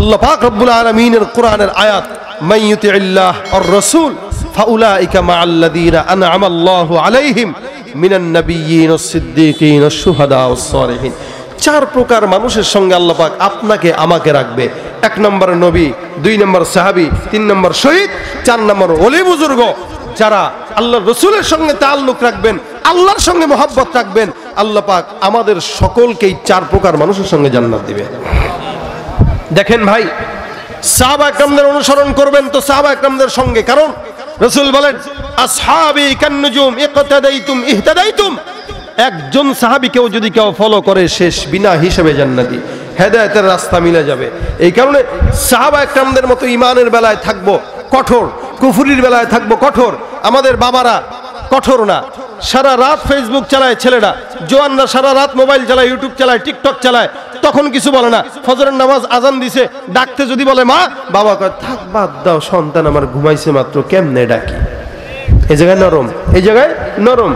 আল্লাহ পাক রব্বুল আলমিনের কোরআনের আয়াত মাইয়ুতি আল্লাহ আর রসুল, ফাউলাইকা মা আল্লাযীনা আনআমা আল্লাহু আলাইহিম মিনান নাবিয়্যিন ওয়াস-সিদ্দীকিন ওয়াশ-শুহাদা ওয়াস-সালিহিন চার প্রকার মানুষের সঙ্গে আল্লাহ পাক আপনাকে, আমাকে রাখবে। এক নম্বর নবী, দুই নম্বর সাহাবী, তিন নম্বর শহীদ, চার নম্বর ওলি বুজুর্গ, যারা আল্লাহ রসুলের সঙ্গে তাল্লুক রাখবেন, আল্লাহর সঙ্গে মোহাব্বত রাখবেন, আল্লাহ পাক আমাদের সকলকেই চার প্রকার মানুষের সঙ্গে জান্নাত দিবে। দেখেন ভাই, সাহাবা একরামদের অনুসরণ করবেন তো সাহাবা একরামদের সঙ্গে। কারণ রসুল বলেন, আসহাবি কান্নুজুম ইকতাদাইতুম ইহতাদাইতুম। একজন সাহাবিকেও যদি কেউ ফলো করে শেষ বিনা হিসেবে জান্নাতি। হেদায়েতের রাস্তা মিলে যাবে। এই কারণে সাহাবা একরামদের মতো ইমানের বেলায় থাকব কঠোর, কুফুরির বেলায় থাকব কঠোর। আমাদের বাবারা কঠোর না। সারা রাত ফেসবুক চালায় ছেলেরা। জোয়ানরা সারা রাত মোবাইল চালায় ইউটিউব চালায় টিকটক চালায়। তখন কিছু বলে না। ফজরের নামাজ আজান দিছে, ডাকতে যদি বলে, মা, বাবা কয়, থাক, বাদ দাও, সন্তান আমার ঘুমাইছে মাত্র, কেমনে ডাকি? এই জায়গায় নরম, এই জায়গায় নরম,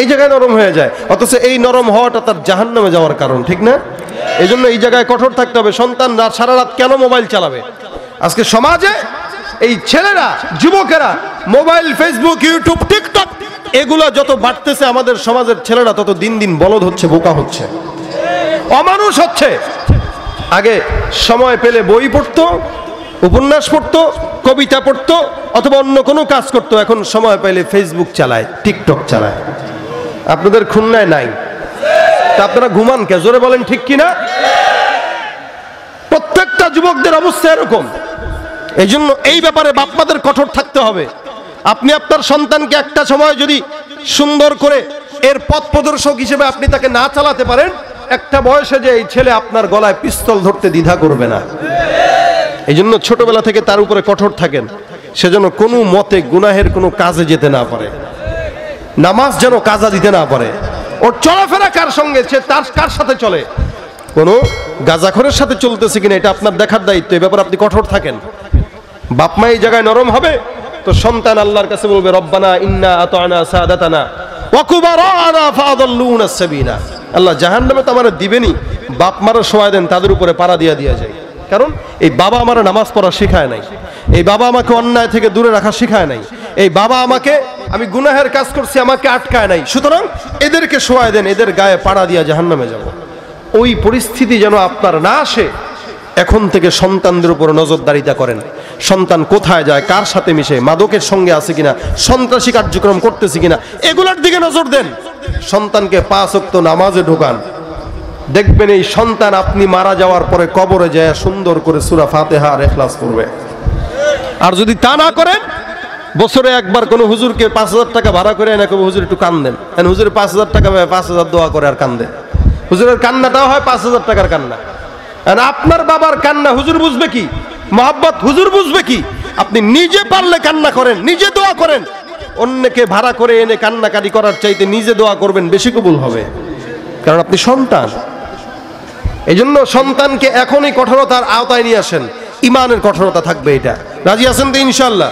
এই জায়গায় নরম হয়ে যায়। অথচ এই নরম হওয়াটা তার জাহান্নামে যাওয়ার কারণ, ঠিক না? এই জন্য এই জায়গায় কঠোর থাকতে হবে। সন্তান রাত সারা রাত কেন মোবাইল চালাবে? আজকে সমাজে এই ছেলেরা, যুবকেরা, মোবাইল, ফেসবুক, ইউটিউব, টিকটক, এগুলো যত বাড়তেছে আমাদের সমাজের ছেলেরা, তত দিন দিন বলদ হচ্ছে, বোকা হচ্ছে। অমানুষ হচ্ছে। আগে সময় পেলে বই পড়তো, উপন্যাস পড়তো, কবিতা পড়তো, অথবা অন্য কোনো কাজ করতো, এখন সময় পেলে ফেসবুক চালায় টিকটক চালায়। আপনাদের খুলনায় নাই। তা আপনারা ঘুমান কে? জোরে বলেন ঠিক কিনা? প্রত্যেকটা যুবকদের অবস্থা এরকম। এই জন্য এই ব্যাপারে বাপমাদের কঠোর থাকতে হবে। আপনি আপনার সন্তানকে একটা সময় যদি সুন্দর করে এর পথ প্রদর্শক হিসেবে আপনি তাকে না চালাতে পারেন একটা বয়সে যে এই ছেলে আপনার গলায় পিস্তল ধরতে দ্বিধা করবে না। এই জন্য ছোটবেলা থেকে তার উপরে কঠোর থাকেন। সেজন্য কোনো মতে গুনাহের কোনো কাজে যেতে না পারে। নামাজ যেন কাজা দিতে না পারে। ওর চলাফেরা কার সঙ্গে? সে তার কার সাথে চলে? কোনো গাজাখরের সাথে চলতেছে কিনা এটা আপনার দেখার দায়িত্ব। এ ব্যাপারে আপনি কঠোর থাকেন। বাপ মা এই জায়গায় নরম হবে, তো সন্তান আল্লাহর কাছে বলবে, রব্বানা ইন্না আতানা সাদাতানা ওয়া কুবারানা ফাদাল্লুনা সাবিনা আল্লাহ জাহান্নামে তো আমার দিবেনি, বাপ মারা সময় দেন, তাদের উপরে পাড়া দিয়া দিয়া যায়। কারণ এই বাবা আমার নামাজ পড়া শেখায় নাই, এই বাবা আমাকে অন্যায় থেকে দূরে রাখা শেখায় নাই, এই বাবা আমাকে, আমি গুনাহের কাজ করছি, আমাকে আটকায় নাই। সুতরাং এদেরকে শোয়ায় দেন, এদের গায়ে পাড়া দিয়া জাহান্নামে যাব। ওই পরিস্থিতি যেন আপনার না আসে, এখন থেকে সন্তানদের উপর নজরদারিতা করেন। সন্তান কোথায় যায়, কার সাথে মিশে, মাদকের সঙ্গে আছে কিনা, সন্ত্রাসী কার্যক্রম করতেছে কিনা, এগুলোর দিকে নজর দেন। সন্তানকে পাঁচ অক্ত নামাজে ঢোকান। দেখবেন এই সন্তান আপনি মারা যাওয়ার পরে কবরে যায় সুন্দর করে সুরা ফাতেহা আর এখলাস করবে। আর যদি তা না করেন, বছরে একবার কোনো হুজুরকে পাঁচ হাজার টাকা ভাড়া করে এনে কবে হুজুর একটু কান্দেন। হুজুর পাঁচ হাজার টাকা পাঁচ হাজার দোয়া করে আর কান্দে। হুজুরের কান্নাটাও হয় পাঁচ হাজার টাকার কান্না। আপনার বাবার কান্না হুজুর বুঝবে কি? মোহাব্বত হুজুর বুঝবে কি? আপনি নিজে পারলে কান্না করেন, নিজে দোয়া করেন অন্যকে ভাড়া করে এনে কান্নাকারি করার চাইতে নিজে দোয়া করবেন বেশি কবুল হবে। কারণ আপনি সন্তান। এই জন্য সন্তানকে এখনই কঠোরতার আওতায় নিয়ে আসেন। ইমানের কঠোরতা থাকবে এটা। রাজি আছেন তো ইনশাল্লাহ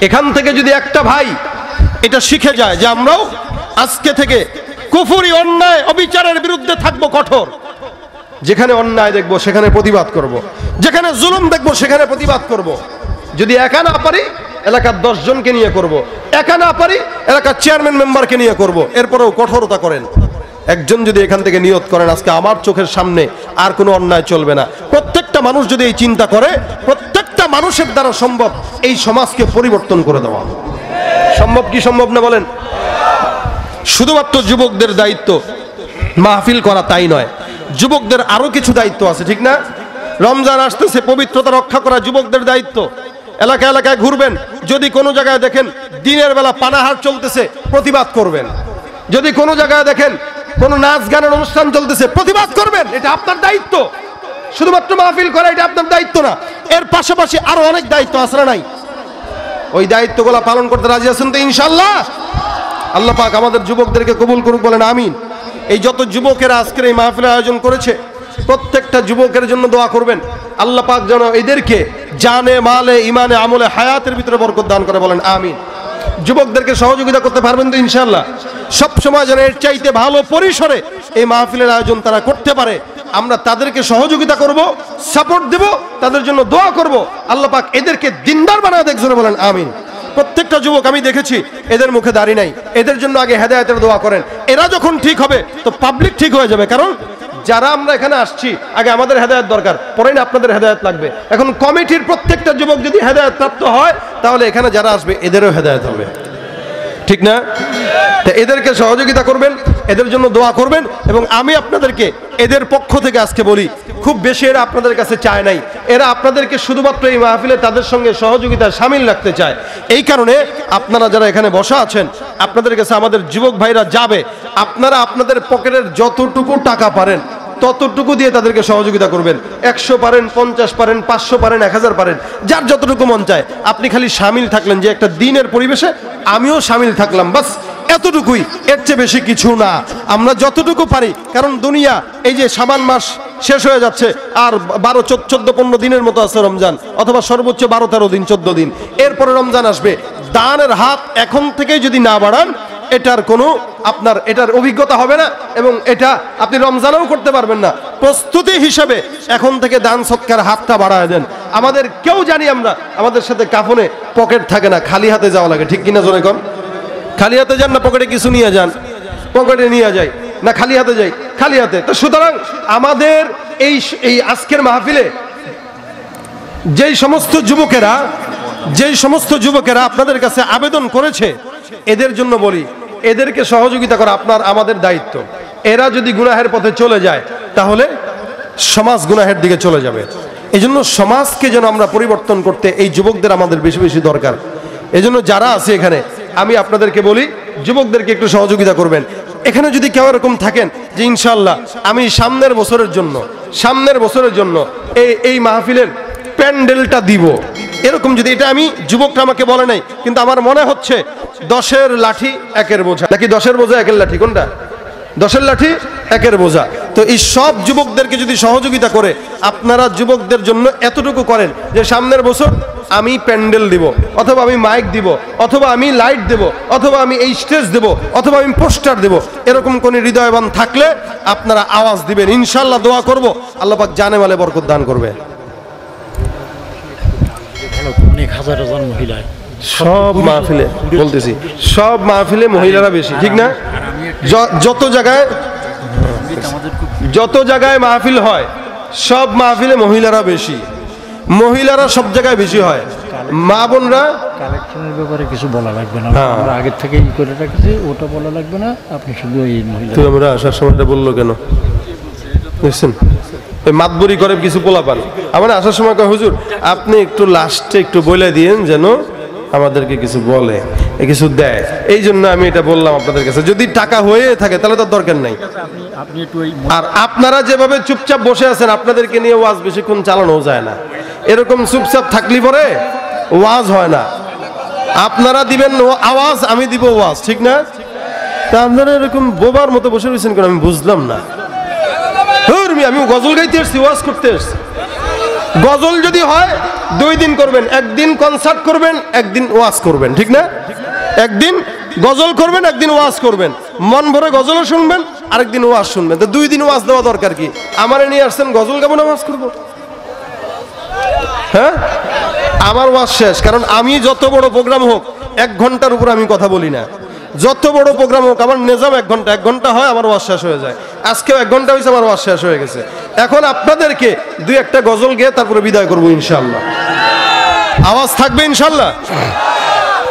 এখান থেকে যদি একটা ভাই এটা শিখে যায় যে আমরাও আজকে থেকে কুফুরি, অন্যায়, অবিচারের বিরুদ্ধে থাকব কঠোর। যেখানে অন্যায় দেখব, সেখানে প্রতিবাদ করব। যেখানে জুলুম দেখব, সেখানে প্রতিবাদ করব। যদি একা না পারি এলাকার দশ জনকে নিয়ে করব। একা না পারি, এলাকার চেয়ারম্যান মেম্বারকে নিয়ে করব। এরপরেও কঠোরতা করেন। একজন যদি এখান থেকে নিয়ত করেন, আজকে আমার চোখের সামনে আর কোনো অন্যায় চলবে না। প্রত্যেকটা মানুষ যদি এই চিন্তা করে, প্রত্যেকটা মানুষের দ্বারা সম্ভব এই সমাজকে পরিবর্তন করে দেওয়া। সম্ভব কি সম্ভব না বলেন? শুধুমাত্র যুবকদের দায়িত্ব মাহফিল করা তাই নয়। যুবকদের আরও কিছু দায়িত্ব আছে, ঠিক না? রমজান আসতেছে, পবিত্রতা রক্ষা করা যুবকদের দায়িত্ব। এলাকা এলাকায় ঘুরবেন। যদি কোনো জায়গায় দেখেন দিনের বেলা পানাহার চলতেছে, প্রতিবাদ করবেন। যদি কোনো জায়গায় দেখেন কোনো নাচ গানের অনুষ্ঠান চলতেছে, প্রতিবাদ করবেন। এটা আপনার দায়িত্ব। শুধুমাত্র মাহফিল করা এটা আপনার দায়িত্ব না। এর পাশাপাশি আরও অনেক দায়িত্ব না নাই? ওই দায়িত্বগুলো পালন করতে রাজি আছেন তো ইনশাল্লাহ আল্লাহ পাক আমাদের যুবকদেরকে কবুল করুক, বলেন আমিন। এই যত যুবকেরা আজকের এই মাহফিলের আয়োজন করেছে, প্রত্যেকটা যুবকের জন্য দোয়া করবেন। আল্লাহ পাক যেন এদেরকে জানে, মালে, ইমানে, আমলে, হায়াতের ভিতরে বরকত দান করে বলেন, আমিন। যুবকদেরকে সহযোগিতা করতে পারবেন তো ইনশাল্লাহ সব সময় যেন এর চাইতে ভালো পরিসরে এই মাহফিলের আয়োজন তারা করতে পারে। আমরা তাদেরকে সহযোগিতা করব সাপোর্ট দেব, তাদের জন্য দোয়া করব। আল্লাহ পাক এদেরকে দিনদার বানায় দেখজনে বলেন, আমিন। প্রত্যেকটা যুবক আমি দেখেছি, এদের মুখে দাড়ি নাই। এদের জন্য আগে হেদায়তের দোয়া করেন। এরা যখন ঠিক হবে, তো পাবলিক ঠিক হয়ে যাবে। কারণ যারা আমরা এখানে আসছি, আগে আমাদের হেদায়ত দরকার, পরে না আপনাদের হেদায়ত লাগবে। এখন কমিটির প্রত্যেকটা যুবক যদি হেদায়ত প্রাপ্ত হয়, তাহলে এখানে যারা আসবে, এদেরও হেদায়ত হবে। ঠিক না? তা এদেরকে সহযোগিতা করবেন, এদের জন্য দোয়া করবেন, এবং আমি আপনাদেরকে এদের পক্ষ থেকে আজকে বলি খুব বেশি এরা আপনাদের কাছে চায় নাই। এরা আপনাদেরকে শুধুমাত্র এই মাহফিলে তাদের সঙ্গে সহযোগিতায় সামিল রাখতে চায়। এই কারণে আপনারা যারা এখানে বসা আছেন, আপনাদের কাছে আমাদের যুবক ভাইরা যাবে। আপনারা আপনাদের পকেটের যতটুকু টাকা পারেন, ততটুকু দিয়ে তাদেরকে সহযোগিতা করবেন। একশো পারেন, পঞ্চাশ পারেন, পাঁচশো পারেন, এক হাজার পারেন, যার যতটুকু মন চায়। আপনি খালি সামিল থাকলেন যে একটা দিনের পরিবেশে আমিও সামিল থাকলাম, বাস এতটুকুই। এর চেয়ে বেশি কিছু না। আমরা যতটুকু পারি, কারণ দুনিয়া, এই যে সাবান মাস শেষ হয়ে যাচ্ছে। আর বারো, চোদ্দ পনেরো দিনের মতো আছে রমজান, অথবা সর্বোচ্চ বারো তেরো দিন, চোদ্দ দিন। এরপরে রমজান আসবে। দানের হাত এখন থেকেই যদি না বাড়ান, এটার কোনো আপনার, এটার অভিজ্ঞতা হবে না এবং এটা আপনি রমজানেও করতে পারবেন না। প্রস্তুতি হিসেবে এখন থেকে দান সৎকার হাতটা বাড়ায় দেন। আমাদের কেউ জানি আমরা, আমাদের সাথে কাফনে পকেট থাকে না, খালি হাতে যাওয়া লাগে। ঠিক কিনা জোরে কম খালি হাতে যান না, পকেটে কিছু নিয়ে যান? পকেটে নিয়ে যাই। না, খালি হাতে যাই। খালি হাতে। তো সুতরাং আমাদের এই এই আজকের মাহফিলে যেই সমস্ত যুবকেরা, যেই সমস্ত যুবকেরা আপনাদের কাছে আবেদন করেছে, এদের জন্য বলি, এদেরকে সহযোগিতা করা আপনার, আমাদের দায়িত্ব। এরা যদি গুনাহের পথে চলে যায়, তাহলে সমাজ গুনাহের দিকে চলে যাবে। এই জন্য সমাজকে যেন আমরা পরিবর্তন করতে এই যুবকদের আমাদের বেশি বেশি দরকার। এজন্য যারা আছে এখানে, আমি আপনাদেরকে বলি, যুবকদেরকে একটু সহযোগিতা করবেন। এখানে যদি কেউ এরকম থাকেন যে ইনশাল্লাহ আমি সামনের বছরের জন্য, সামনের বছরের জন্য এই এই মাহফিলের প্যান্ডেলটা দিব। এরকম যদি এটা আমি যুবকটা আমাকে বলে নাই, কিন্তু আমার মনে হচ্ছে দশের লাঠি একের বোঝা। নাকি দশের বোঝা একের লাঠি, কোনটা? দশের লাঠি একের বোঝা। তো এই সব যুবকদেরকে যদি সহযোগিতা করে, আপনারা যুবকদের জন্য এতটুকু করেন যে সামনের বছর আমি প্যান্ডেল দিব অথবা আমি মাইক দিব অথবা আমি লাইট দেব অথবা আমি এই স্টেজ দেব অথবা আমি পোস্টার দেব এরকম কোন হৃদয়বান থাকলে আপনারা আওয়াজ দিবেন। ইনশাল্লাহ দোয়া করব আল্লাহ পাক জানে মালে বরকত দান করবে। অনেক হাজার হাজার মহিলায় সব মাহফিলে বলতেছি সব মাহফিলে মহিলারা বেশি ঠিক না? যত জায়গায় যত জায়গায় মাহফিল হয় সব মাহফিলে মহিলারা বেশি। মহিলারা সব জায়গায় বেশি হয়। মা বোনরা কালেকশনের ব্যাপারে কিছু বলা লাগবে না। হ্যাঁ। আমরা আগের থেকে ই করে রাখছি ওটা বলা লাগবে না আপনি শুধু এই মহিলা তুই আমরা আসার সময়টা বলল কেন? বুঝছেন? ওই মাতবুরি করে কিছু পোলা পান আমার আসার সময় কয় হুজুর আপনি একটু লাস্টে একটু বলে দিয়েন যেন আমাদেরকে কিছু বলে কিছু দেয়। এই জন্য আমি এটা বললাম আপনাদের কাছে। যদি টাকা হয়ে থাকে তাহলে তো দরকার নাই। আপনি একটু ওই আর আপনারা যেভাবে চুপচাপ বসে আছেন, আপনাদেরকে নিয়ে ওয়াজ বেশিক্ষণ চালানো যায় না। এরকম চুপচাপ থাকলে পরে ওয়াজ হয় না। আপনারা দিবেন আওয়াজ, আমি দিব ওয়াজ, ঠিক না? তা আপনারা এরকম বোবার মতো বসে রয়েছেন কেন? আমি বুঝলাম না। আমি গজল গাইতে এসছি ওয়াজ করতে এসছি গজল যদি হয়, দুই দিন করবেন, একদিন কনসার্ট করবেন, একদিন ওয়াজ করবেন, ঠিক না? একদিন গজল করবেন, একদিন ওয়াজ করবেন। মন ভরে গজলও শুনবেন আরেকদিন ওয়াজ শুনবেন। তো দুই দিন ওয়াজ দেওয়া দরকার কি? আমারে নিয়ে আসছেন, গজল গাবো না ওয়াজ করব? হ্যাঁ? আমার ওয়াজ শেষ, কারণ আমি যত বড় প্রোগ্রাম হোক, এক ঘণ্টার উপর আমি কথা বলি না। যত বড় প্রোগ্রাম হোক, আমার নিজাম এক ঘণ্টা এক ঘণ্টা হয় আমার ওয়াজ শেষ হয়ে যায়। আজকেও এক ঘণ্টা হয়েছে আমার ওয়াজ শেষ হয়ে গেছে। এখন আপনাদেরকে দুই একটা গজল গেয়ে তারপরে বিদায় করব ইনশাল্লাহ আওয়াজ থাকবে ইনশাল্লাহ